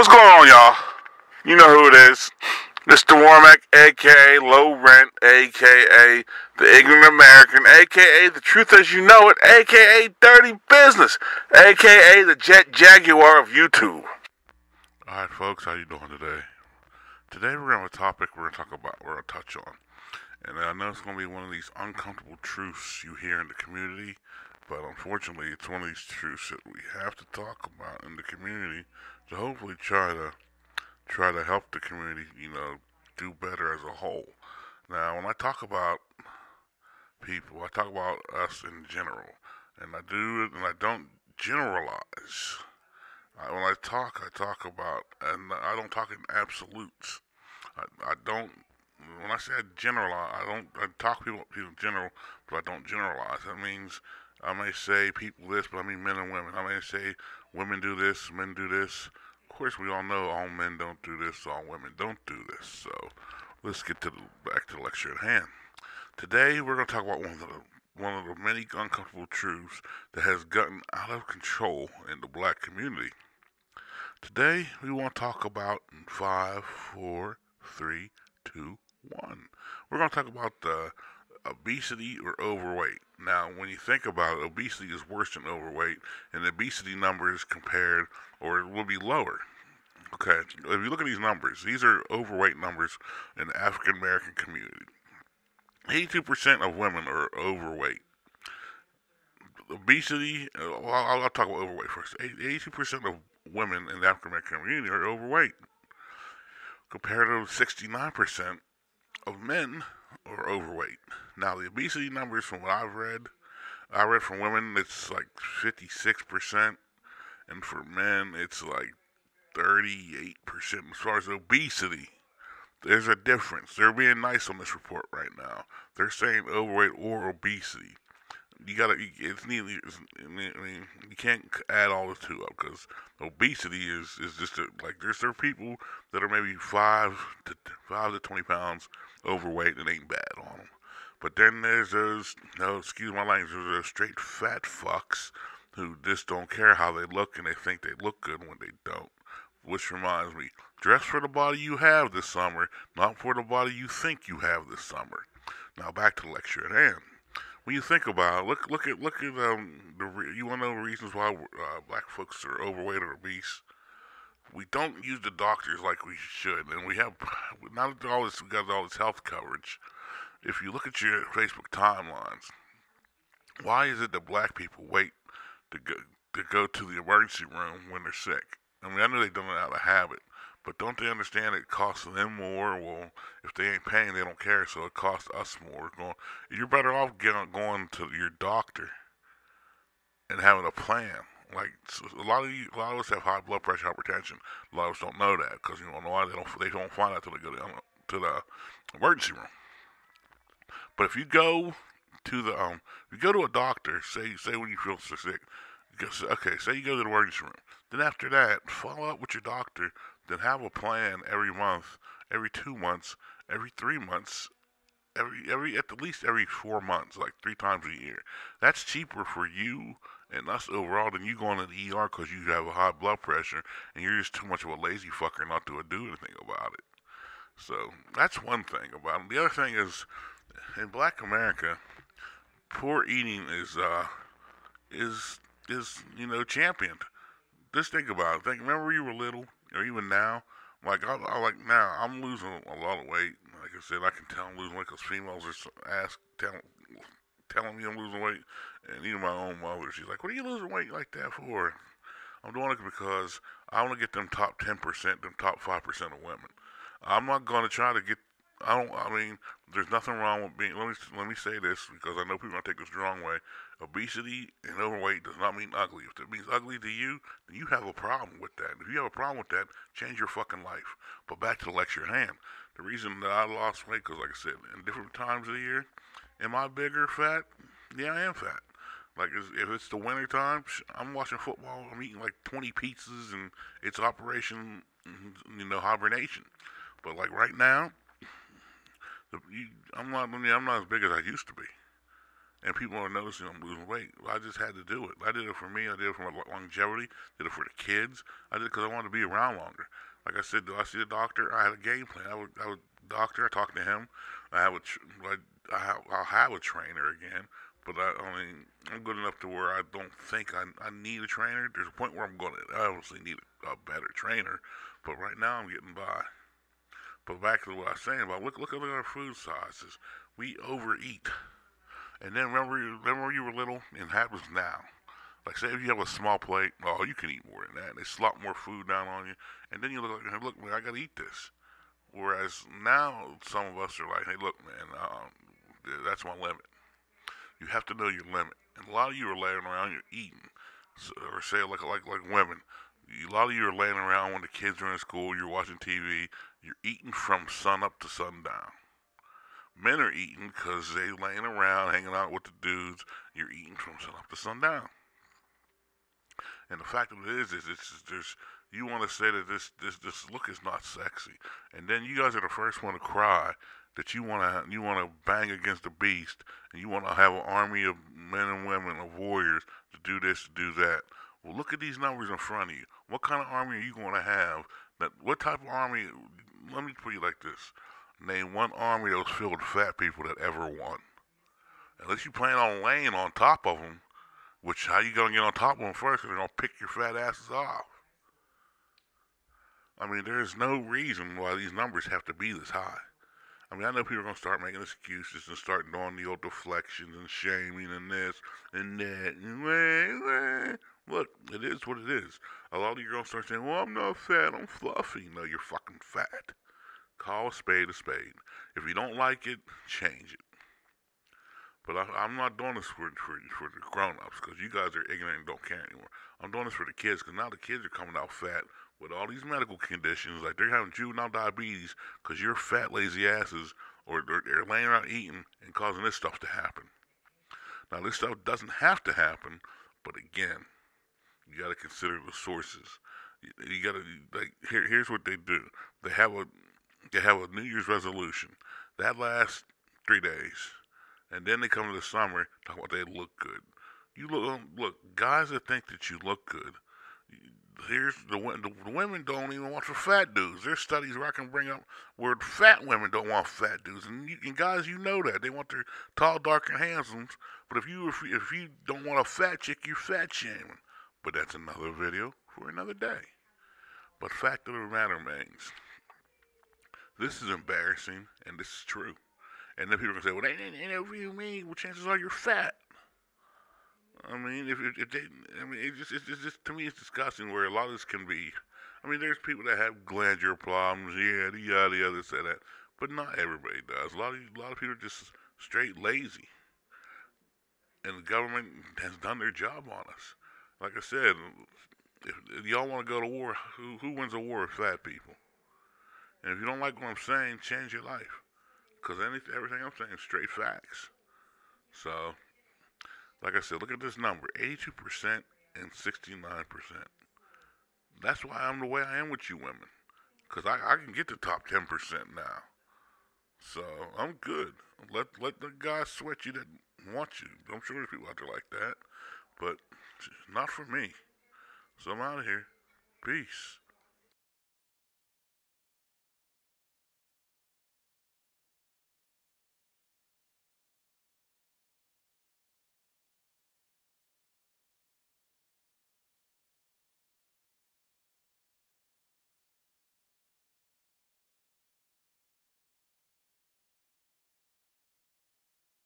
What's going on, y'all? You know who it is. Mr. Wormack, aka Low Rent, aka The Ignorant American, aka The Truth As You Know It, aka Dirty Business, aka The Jet Jaguar of YouTube. Alright, folks, how you doing today? Today we're going to have a topic we're going to talk about, we're going to touch on. And I know it's going to be one of these uncomfortable truths you hear in the community, but unfortunately, it's one of these truths that we have to talk about in the community to hopefully try to try to help the community, you know, do better as a whole. Now, when I talk about people, I talk about us in general, and I do it, and I don't generalize. I, when I talk, I talk about, and I don't talk in absolutes. I, I don't. When I say I generalize, I don't. I talk people people in general, but I don't generalize. That means I may say people this, but I mean men and women. I may say women do this, men do this. Of course, we all know all men don't do this, all women don't do this. So let's get to the, back to the lecture at hand. Today, we're going to talk about one of the one of the many uncomfortable truths that has gotten out of control in the black community. Today, we want to talk about five, four, three, two, one. We're going to talk about the obesity or overweight. Now, when you think about it, obesity is worse than overweight, and the obesity numbers compared or will be lower. Okay, if you look at these numbers, these are overweight numbers in the African American community. 82% of women are overweight. Obesity, I'll, I'll talk about overweight first. 82% of women in the African American community are overweight, compared to 69% of men are overweight. Now, the obesity numbers, from what I've read, I read from women, it's like 56%, and for men, it's like 38% as far as obesity. There's a difference. They're being nice on this report right now. They're saying overweight or obesity. You gotta. It's neatly. It's, I mean, you can't add all the two up because obesity is is just a, like there's there are people that are maybe five to five to twenty pounds overweight and ain't bad on them. But then there's those, no, excuse my language, there's those straight fat fucks who just don't care how they look and they think they look good when they don't. Which reminds me, dress for the body you have this summer, not for the body you think you have this summer. Now back to the lecture at hand. When you think about it, look look at look at um the you want to know the reasons why uh, black folks are overweight or obese. We don't use the doctors like we should, and we have not all this we got all this health coverage. If you look at your Facebook timelines, why is it that black people wait to go to go to the emergency room when they're sick? I mean, I know they don't know how to habit, but don't they understand it costs them more? Well, if they ain't paying, they don't care, so it costs us more. Going, you're better off going to your doctor and having a plan. Like a lot of you, a lot of us have high blood pressure, hypertension. A lot of us don't know that because you don't know why they don't. They don't find out till they go to, to the emergency room. But if you go to the um, you go to a doctor, say say when you feel so sick, okay, say you go to the emergency room. Then after that, follow up with your doctor. Then have a plan every month, every two months, every three months, every every at the least every four months, like three times a year. That's cheaper for you and us overall than you going to the ER because you have a high blood pressure and you're just too much of a lazy fucker not to do anything about it. So that's one thing about it. The other thing is, in Black America, poor eating is uh is is you know championed. Just think about it. Think, remember you were little, or even now. Like I, I like now, I'm losing a lot of weight. Like I said, I can tell I'm losing weight because females are ask tell, telling me I'm losing weight, and even my own mother, she's like, "What are you losing weight like that for?" I'm doing it because I want to get them top ten percent, them top five percent of women. I'm not going to try to get. I don't. I mean, there's nothing wrong with being. Let me let me say this because I know people are to take this the wrong way. Obesity and overweight does not mean ugly. If it means ugly to you, then you have a problem with that. If you have a problem with that, change your fucking life. But back to the lecture hand. The reason that I lost weight, because like I said, in different times of the year, am I bigger, fat? Yeah, I am fat. Like if it's the winter time, I'm watching football. I'm eating like 20 pizzas, and it's Operation, you know, hibernation. But like right now, I'm not. I mean, I'm not as big as I used to be. and people are noticing I'm losing weight. I just had to do it. I did it for me. I did it for my longevity. Did it for the kids. I did it because I wanted to be around longer. Like I said, do I see the doctor? I had a game plan. I would, I would doctor. I talked to him. I have a, I, I have, I'll have a trainer again. But I, I mean, I'm good enough to where I don't think I, I need a trainer. There's a point where I'm going to obviously need a, a better trainer. But right now I'm getting by. But back to what I was saying about look look at our food sizes. We overeat. And then remember remember when you were little? It happens now. Like say if you have a small plate, oh you can eat more than that. And They slop more food down on you, and then you look like, hey, look man, I gotta eat this. Whereas now some of us are like, hey look man, um, that's my limit. You have to know your limit. And a lot of you are laying around, you're eating, so, or say like like like women. A lot of you are laying around when the kids are in school, you're watching TV, you're eating from sun up to sundown. Men are eating because they're laying around, hanging out with the dudes. You're eating from sun up to sundown. And the fact of it is, is it's there's you want to say that this this this look is not sexy, and then you guys are the first one to cry that you want to you want to bang against the beast, and you want to have an army of men and women of warriors to do this to do that. Well, look at these numbers in front of you. What kind of army are you going to have? That what type of army? Let me put you like this: Name one army that was filled with fat people that ever won. Unless you plan on laying on top of them, which how you gonna get on top of them first? They're gonna pick your fat asses off. I mean, there's no reason why these numbers have to be this high. I mean, I know people are going to start making excuses and start doing the old deflections and shaming and this and that. Look, it is what it is. A lot of you girls start saying, well, I'm not fat, I'm fluffy. No, you're fucking fat. Call a spade a spade. If you don't like it, change it. But I, am not doing this for, for, for the grown ups because you guys are ignorant and don't care anymore. I'm doing this for the kids because now the kids are coming out fat with all these medical conditions, like they're having juvenile diabetes because you're fat, lazy asses, or they're, they're laying around eating and causing this stuff to happen. Now, this stuff doesn't have to happen, but again, you got to consider the sources. You, you got to like here. Here's what they do. They have a they have a New Year's resolution that lasts three days, and then they come to the summer talk about they look good. You look um, look guys that think that you look good here's the, the women don't even want for fat dudes. There's studies where I can bring up where fat women don't want fat dudes, and, you, and guys, you know that they want their tall, dark, and handsome. But if you if, you if you don't want a fat chick, you're fat shaming. But that's another video for another day. But fact of the matter remains, this is embarrassing, and this is true. And then people can say, well, they didn't interview me. Well, chances are you're fat. I mean, if, if they, I mean, it just, it's just, to me, it's disgusting where a lot of this can be. I mean, there's people that have glandular problems, yeah, the yada yada, say that, but not everybody does. A lot of, a lot of people are just straight lazy, and the government has done their job on us. Like I said, if, if y'all want to go to war, who, who wins a war fat people? And if you don't like what I'm saying, change your life, because everything I'm saying is straight facts. So. Like I said, look at this number 82% and 69%. That's why I'm the way I am with you women. Because I, I can get the top 10% now. So I'm good. Let let the guys sweat you that want you. I'm sure there's people out there like that. But not for me. So I'm out of here. Peace.